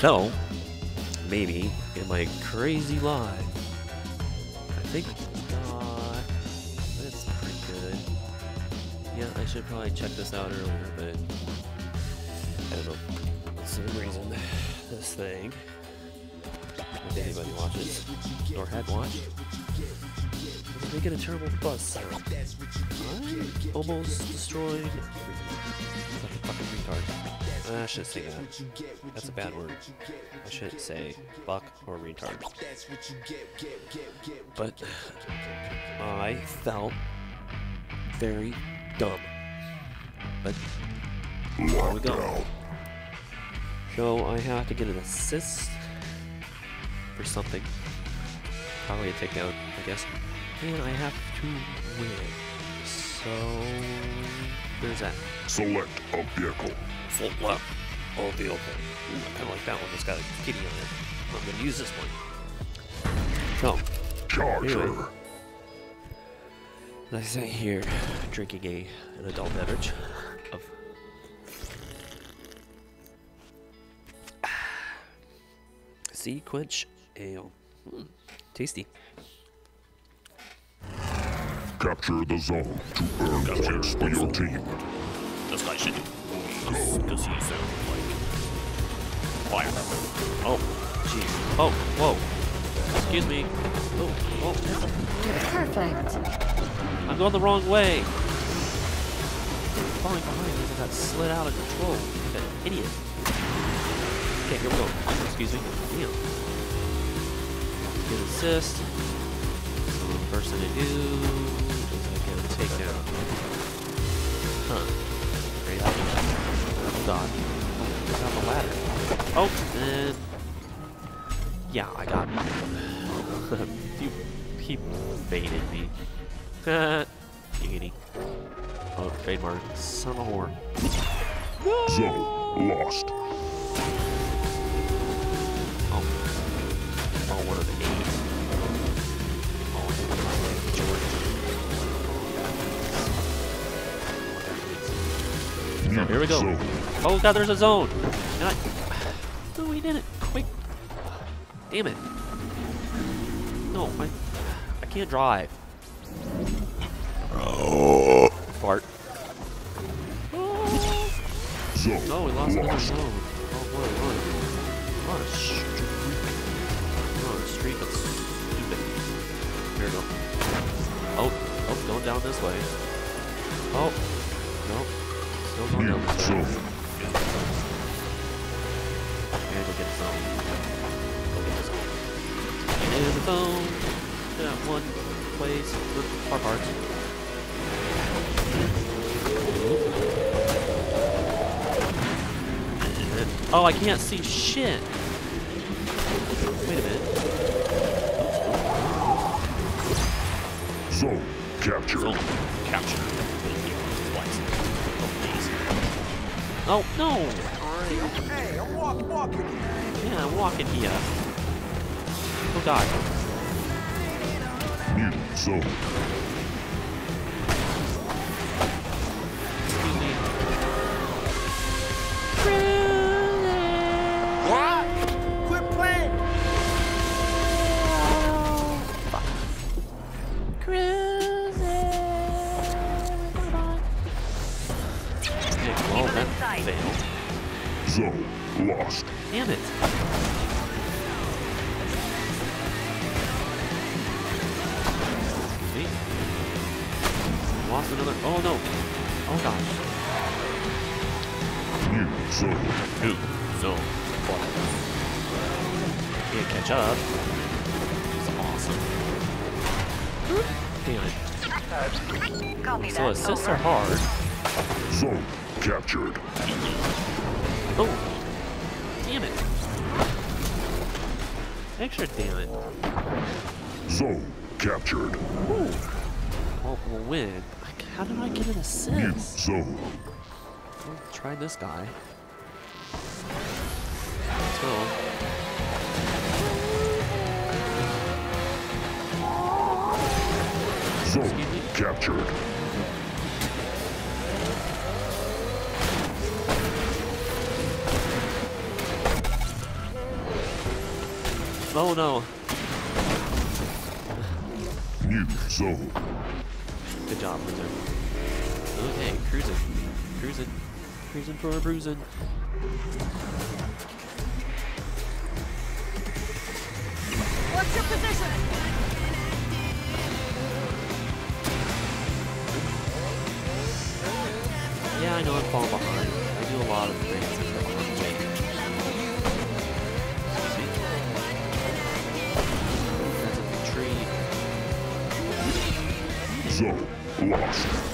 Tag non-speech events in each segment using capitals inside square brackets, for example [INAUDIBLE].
So, maybe in my crazy life, I think uh, that's pretty good. Yeah, I should probably check this out earlier, but I don't know. For some reason, this thing, if anybody watches or had watched, is making a terrible buzz sound. I almost destroyed. Like a fucking retard. Uh, I should say that. That's a bad word. I shouldn't say fuck or retard. But [SIGHS] I felt very dumb. But there we go. So I have to get an assist for something. Probably a takedown, I guess. And I have to win. So there's that. Select a vehicle. Full left. Oh, the. Ooh, I kind of like that one. It's got a kitty on it. I'm going to use this one. So, Charger. Anyway. I sit here drinking a an adult beverage of [SIGHS] SeaQuench Ale. Hmm, tasty. Capture the zone to earn points for your team. This guy should because he's like fire. Oh, jeez. Oh, whoa. Excuse me. Oh, oh. Perfect. I'm going the wrong way. Falling behind because I got slid out of control. Like an idiot. Okay, here we go. Excuse me. Damn. Get assist. So the first thing to do is I get a takedown. Huh. Great idea. Oh god. Oh, I got the ladder. Oh, and yeah, I got [LAUGHS] you he baited me. [LAUGHS] Giggity. Oh, trademark. Son of a whore. Zone lost. Here we go. Zone. Oh god, there's a zone! And I... No, we didn't. Quick. Damn it. No, I... I can't drive. Fart. Zone oh, No, we lost another zone. Oh boy, oh, run. We're a streak. We're a streak that's stupid. Here we go. Oh, oh, going down this way. Oh, nope. New down this way. zone. And go get the zone. Go get the zone. And the that one place our parts. Oh, I can't see shit. Wait a minute. Zone captured. Zone capture. Oh, no! Hey, I'm walk, walking. Yeah, I'm walking here. Oh god. New zone. Lost another. Oh no. Oh gosh. New zone. Two. So. Can't catch up. It's awesome. Damn it. So assists Over. are hard. Zone captured. Oh. Damn it. Extra damn it. Zone captured. Well, we'll win. How did I get an assist? You zone. I'll try this guy. Let's go. Zone captured. Oh no. New zone job, Blizzard. Okay, cruising. Cruising. Cruising for a bruising. What's your position? Yeah, I know I'm falling behind. I do a lot of things. lost.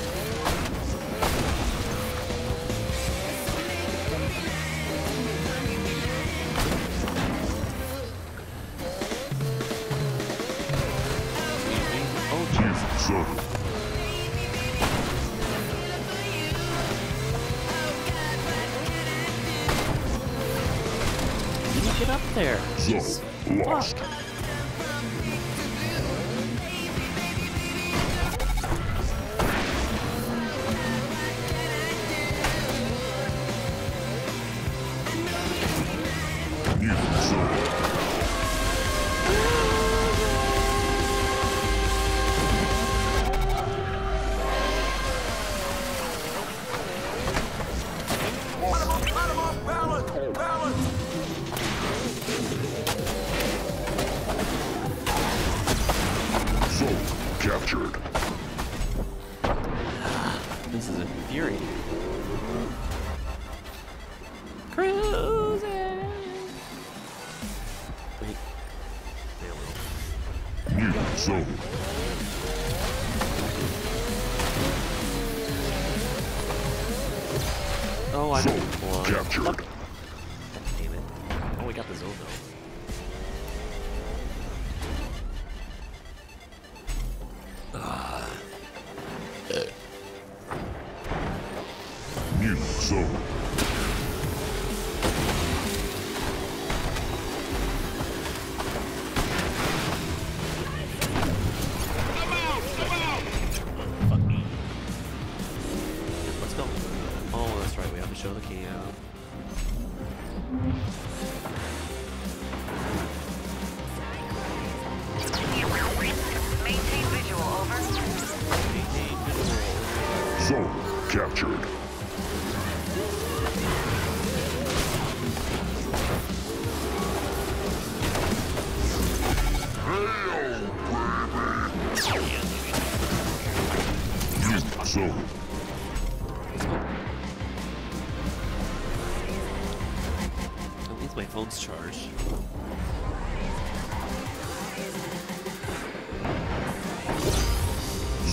zone.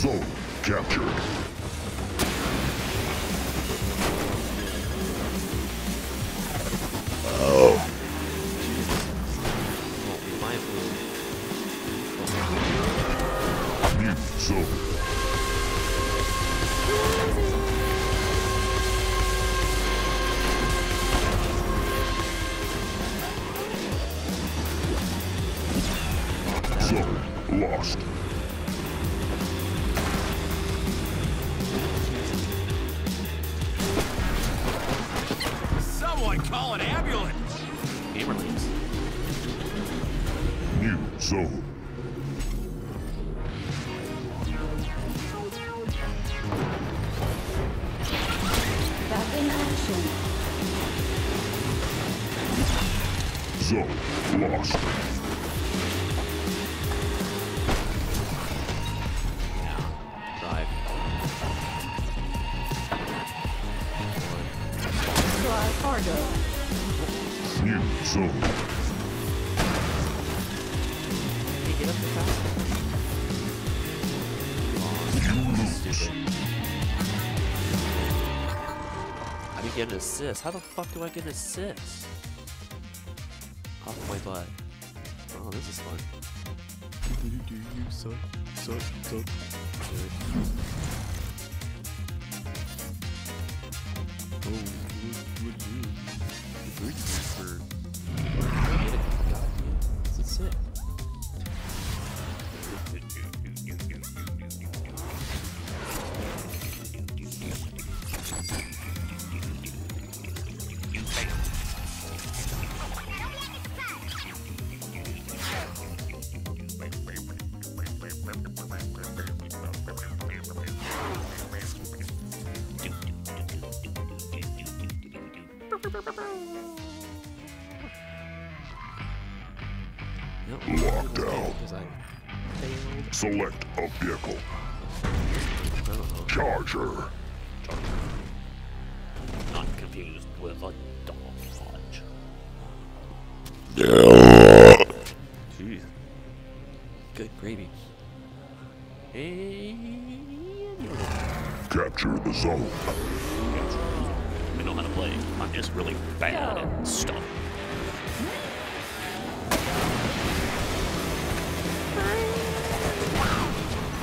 Zone captured. get an assist? How the fuck do I get an assist? Off my butt. Oh, this is fun. Do you, do you suck, suck, suck? Good. Oh. bad at stuff.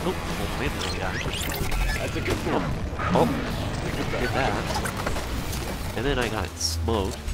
Nope, oh, well, wait a minute, That's a good one. Oh, oh. look at that. And then I got smoked.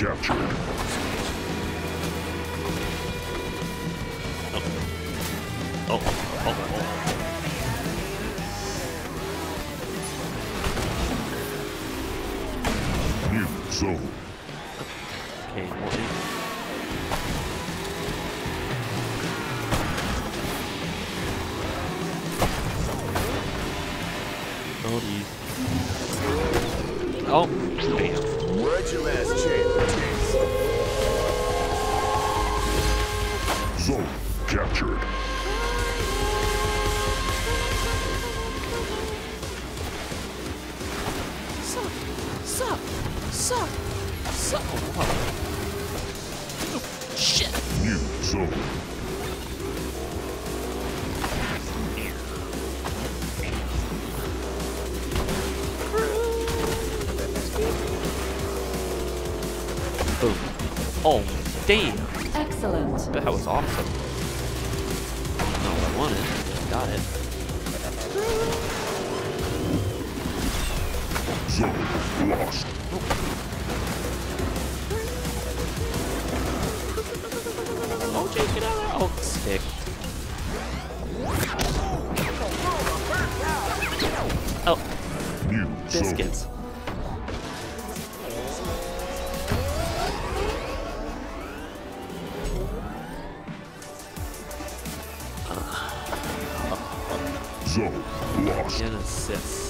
captured. awesome. Not what I wanted, but got it. Oh, OJ, get out of there! Oh, stick. Oh. Biscuits. assists.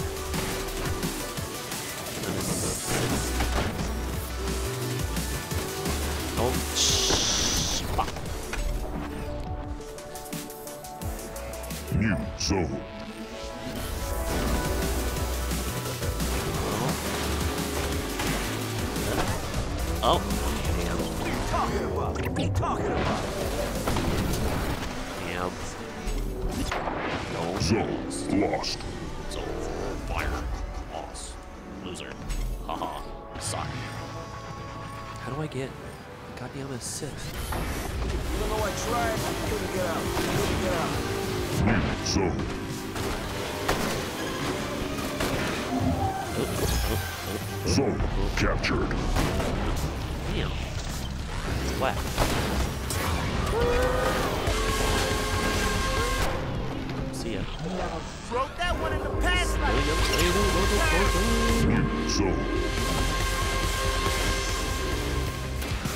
zone.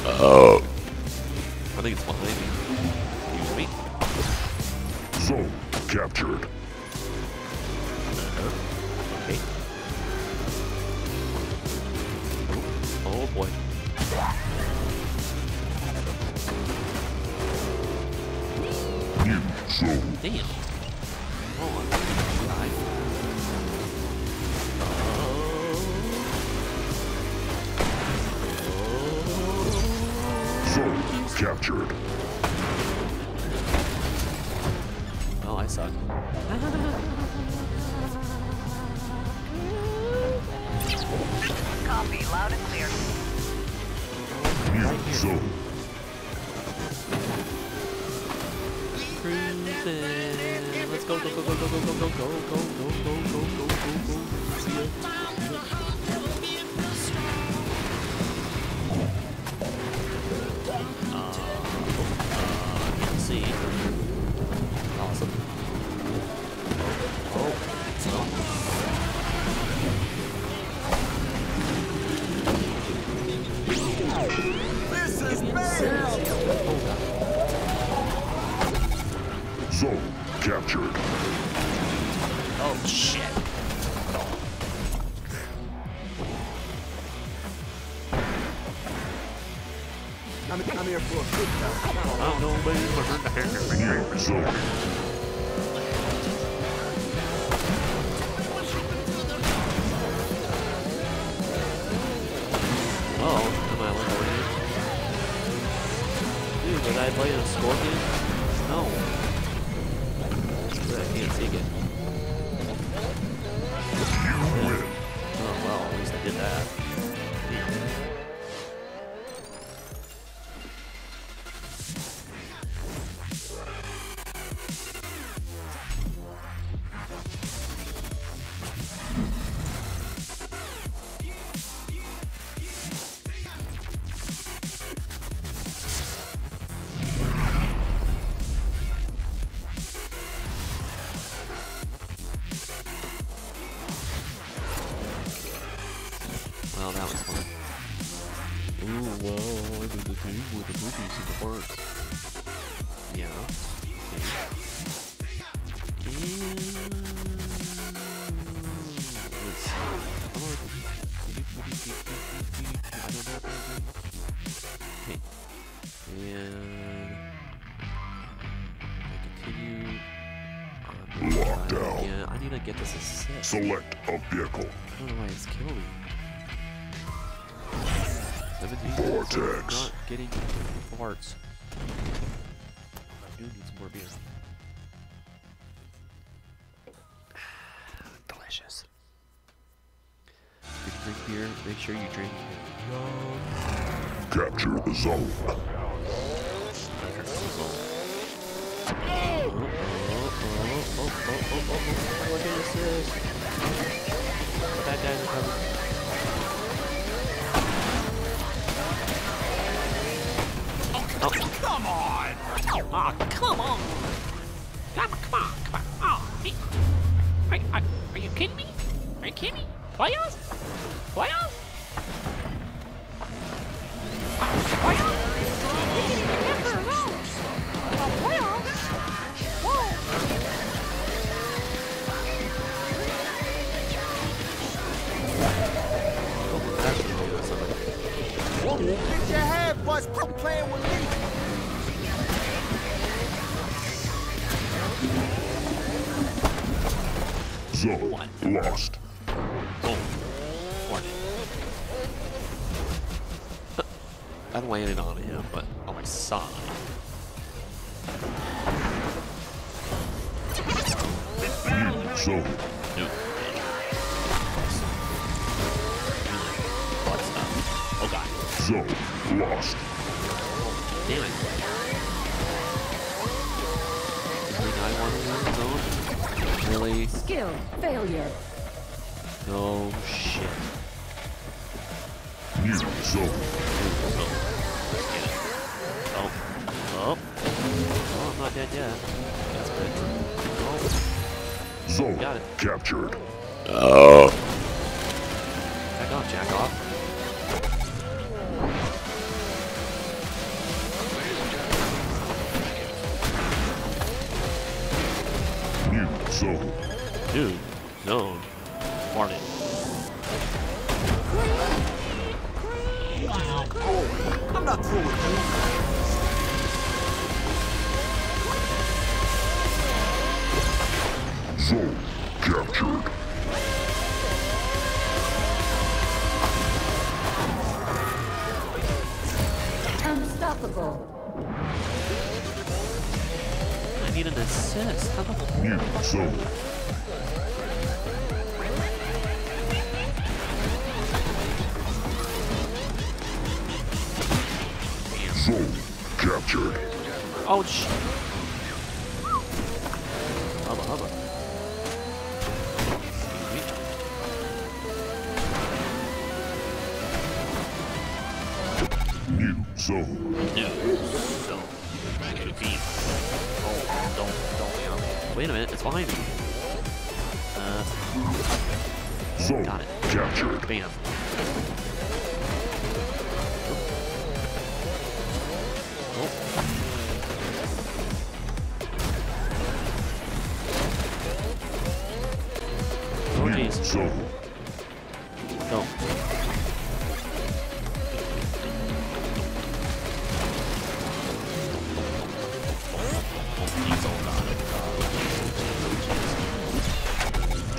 Oh. I think it's behind me. Excuse me. Zone captured. Zone captured. Oh shit. I'm, I'm here for a good time. not a I don't know, baby. New zone. Select a vehicle. I don't know why it's killing me. 17 Vortex. Not getting parts. I do need some more beer. Delicious. If you drink beer, make sure you drink Capture the zone. Oh, oh, oh, oh, oh, oh, oh, look at this. The bad guys are coming. Oh, Oh, come on! Oh, come on! Come, on, ah, come on, come on. Oh, hey. Are, are, are you kidding me? Are you kidding me? Playoffs? Get your head bust from playing with me! Zone lost. Oh. Warning. I landed on him, but on my side. New zone. Nuke. Zone lost. Damn it. Really, I want to win zone? Really? Skill failure. No shit. New zone. Oh. Let's get it. Oh. Oh. Oh, I'm not dead yet. That's good. Oh, Zone Got it. captured. back Zone captured. Unstoppable. I need an assist. How the New zone. Zone captured. Oh,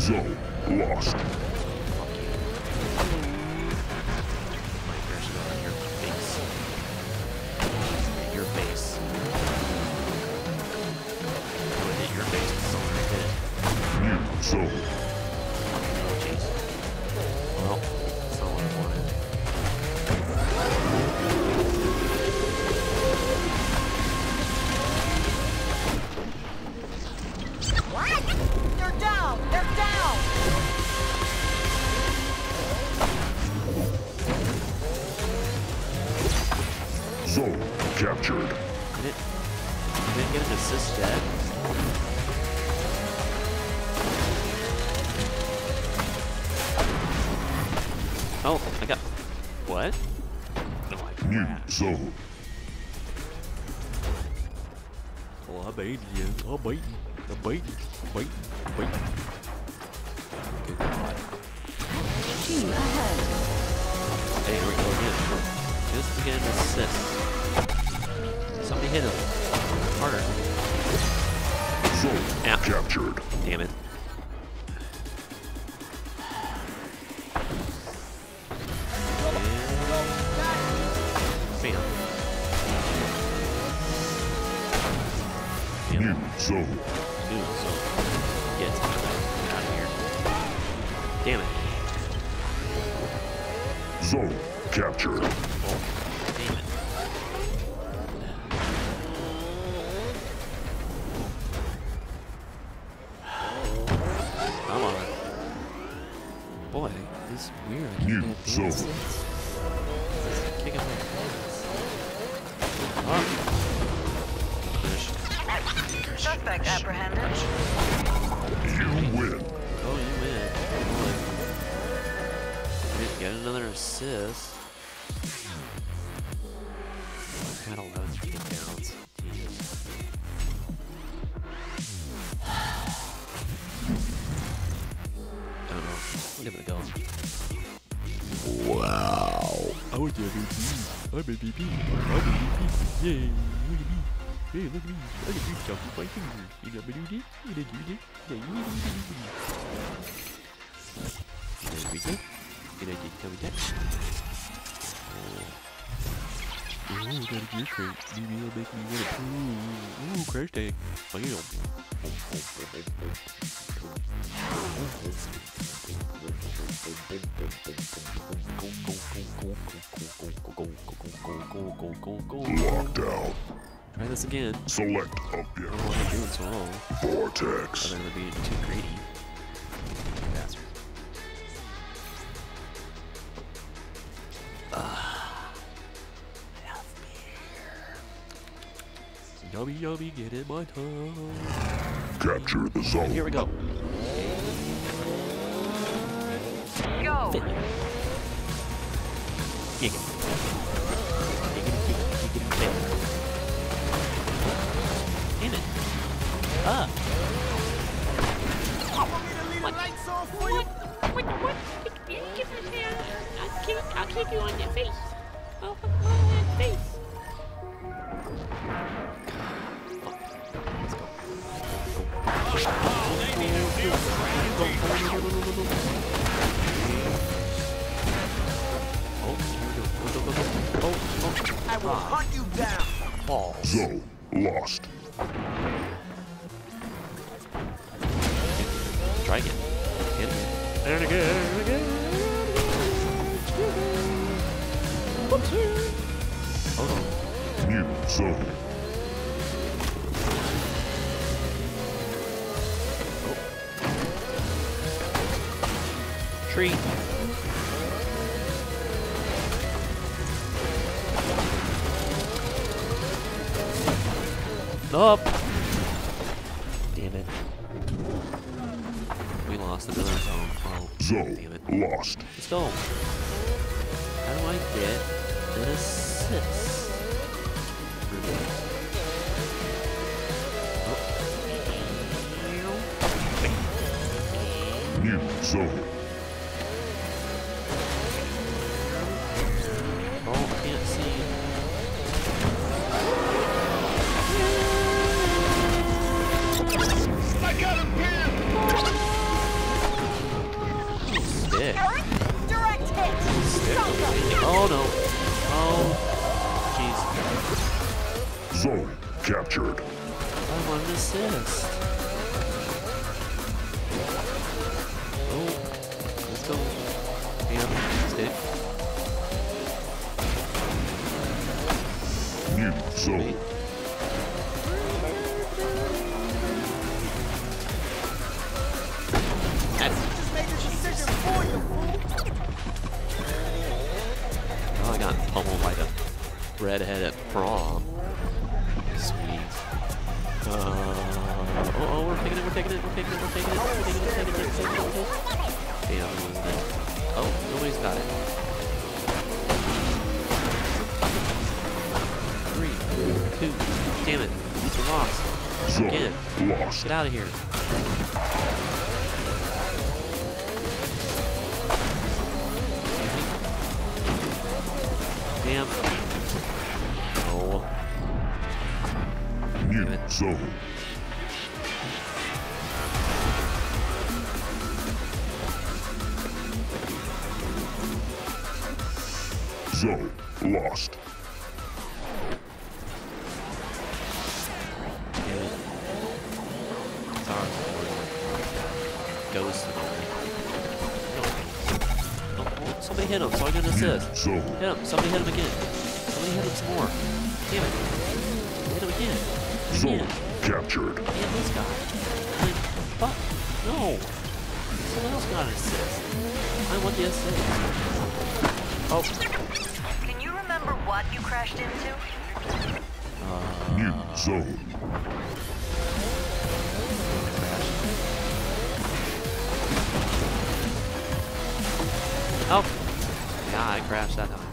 Zone lost. Wait. Baiting. Baiting. Good God. Team ahead. Hey, here we go again. Just to get an assist. Somebody hit him. Harder. Zone Ow. captured. Damn it. Bam. New zone. Dude, so get out of here. Damn it. Zone captured. MVP. I'm MVP. I'm MVP. Yay. Look at me. Hey, look at me. I can do stuff with my fingers. You got me do this? You gonna do this? Yeah, you gonna do this? You gonna do that? You gonna do tell me that? Oh. Oh, gotta get crate. Maybe it'll make me wanna poo. Ooh, crash tank. Bam. Lockdown. Try this again. Select I don't what I'm doing so wrong. Vortex. Other than being too greedy. Bastard. Ah. Yummy, yummy, get in my tongue. Capture the zone. Here we go. It. Ah. Kick, I'll kick you on your face. New zone. Tree. Up. Zone. The you, fool! Oh, I got pummeled like a redhead at prom. Sweet. Uh, oh, oh, we're taking it, we're taking it, we're taking it, we're taking it, we're taking it, we're taking it, we're taking it, we're taking it. Losing it. Oh, nobody's got it. Two, damn it, we lost. Zone Again. lost. Get out of here. Damn. Oh. New Damn it. Zone Hit him. Somebody hit him again. Somebody hit him some more. Damn it. Hit him again. zone Again. captured. Damn this guy. I mean, fuck. No. Someone else got an assist. I want the assist. Oh. Can you remember what you crashed into? Uh, New zone. Oh. Yeah, I crashed that time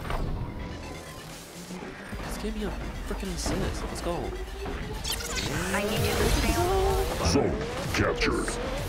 give me a freaking assist. Let's go. Zone captured.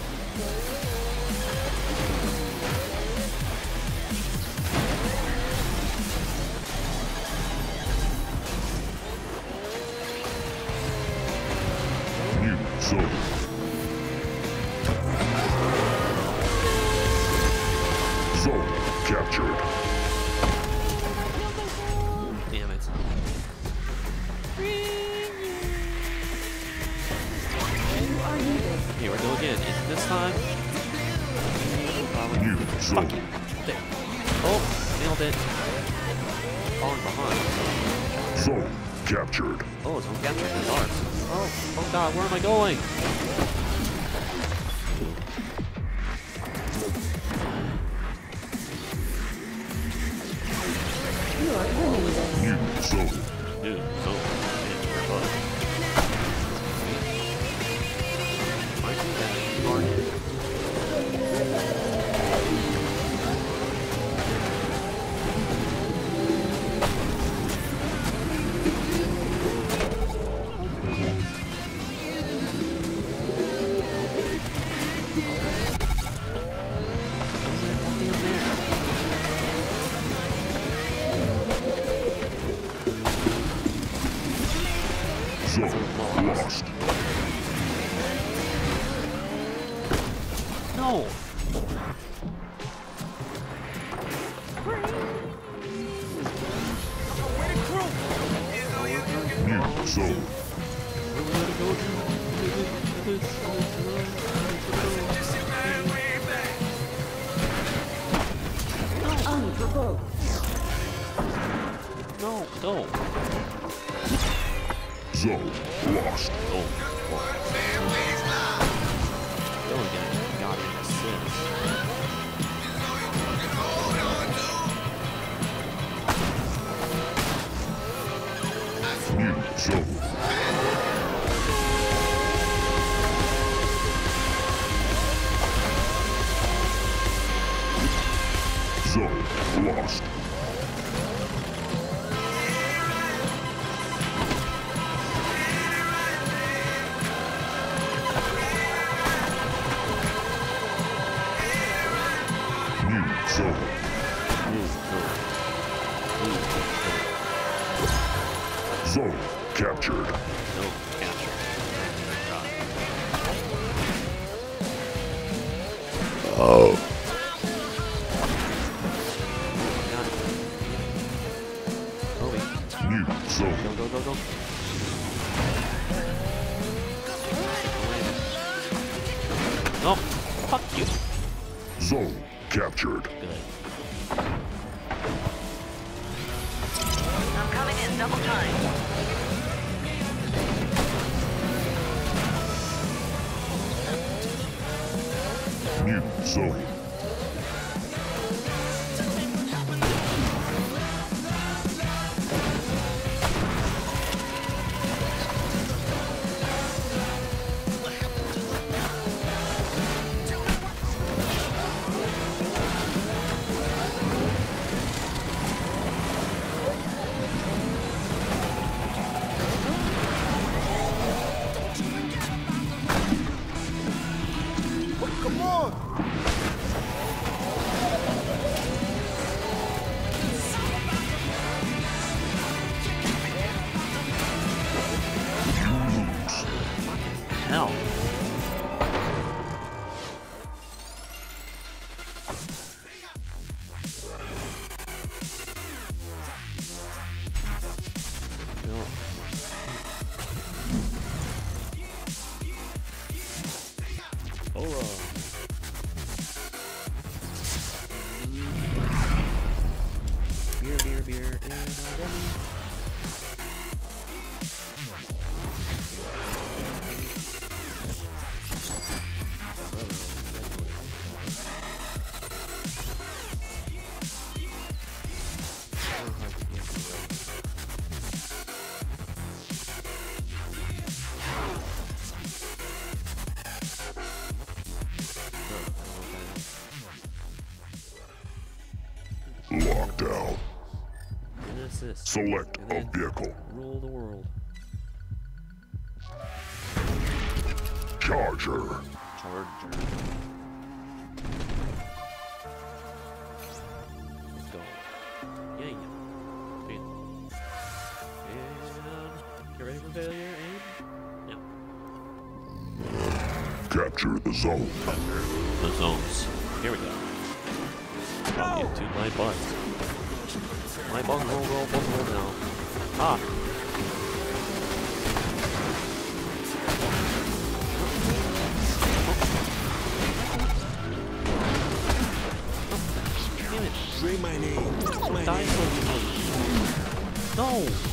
New zone. New zone. Lost. Assist. Select a vehicle. Rule the world. Charger. Charger. Let's go. Yeah, yeah. And get ready for failure. Aim. Yep. Capture the zone. The zones. Here we go. Get my butt. My roll roll bug roll now. Ah. Damn it. Say my name. My Die. No!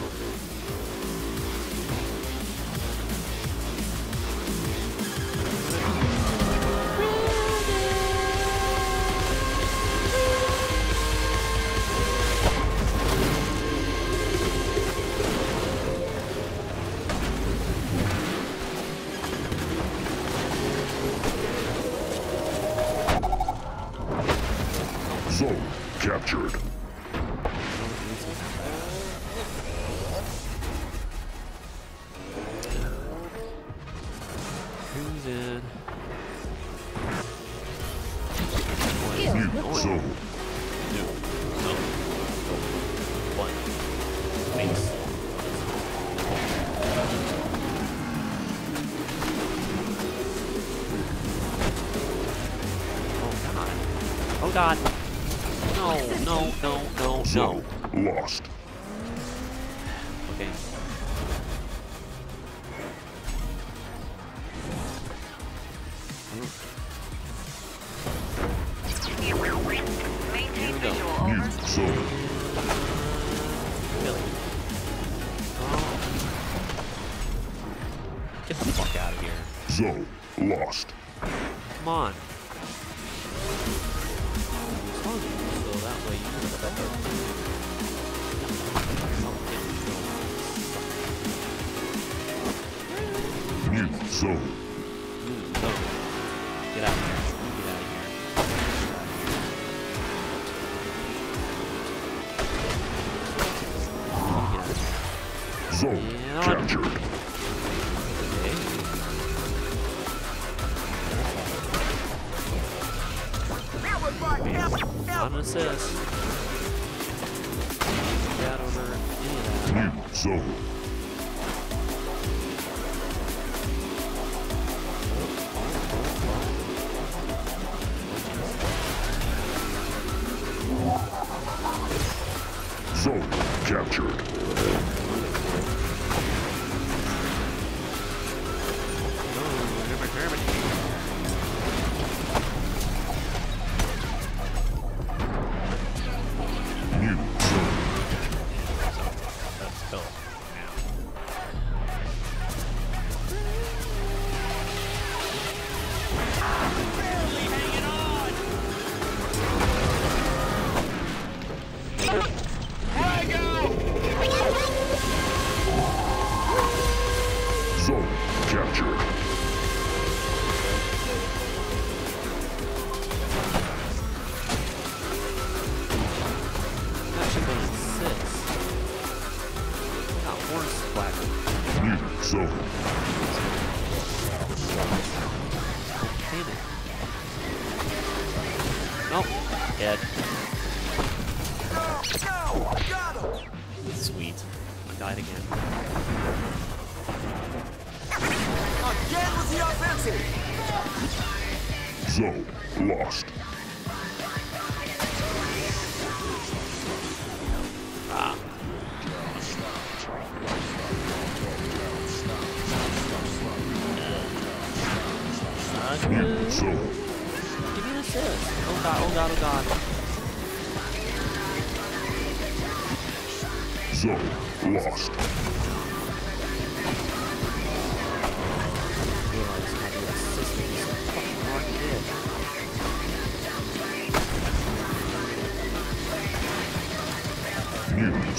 god. No, no, no, no, no. Lost. Okay. Here oh. Get the fuck out of here. Zone lost. Come on. zone.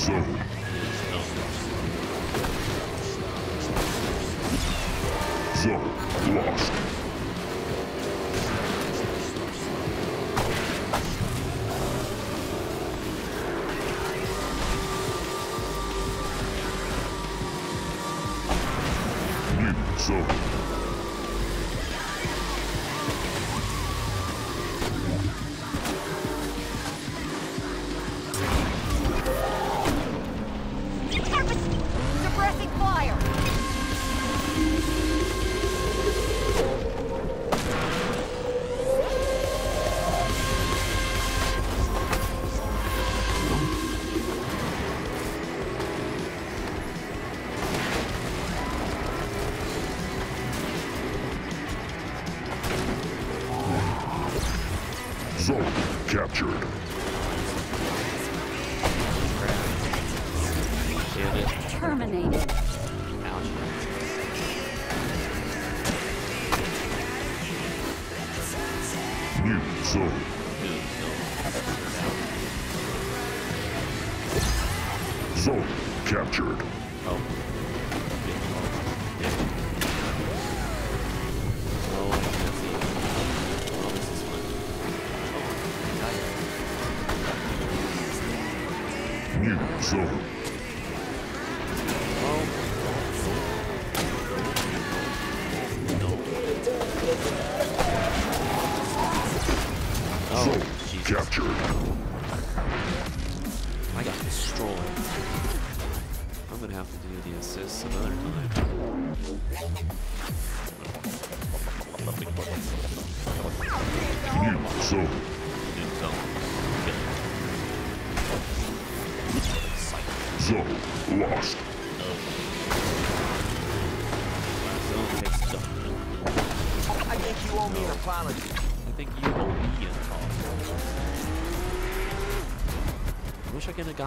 so. new zone. Zone captured. Oh.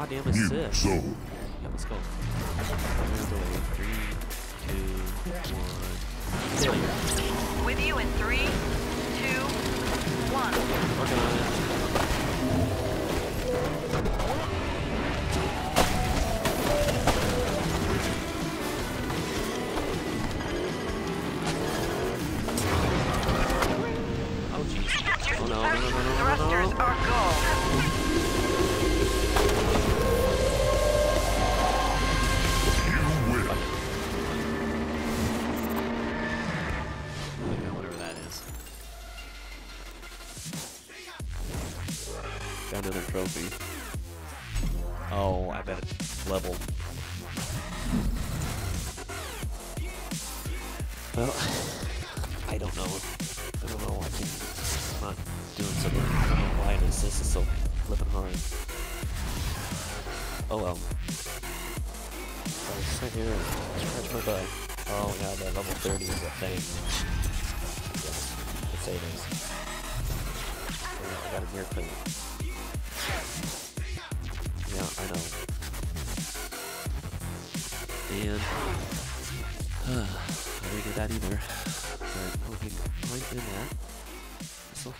goddamn assist. You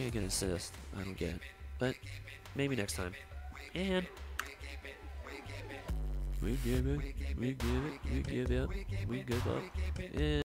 can't get an assist. I don't get it. But maybe next time. And we give it, we give it, we give it, we give up, and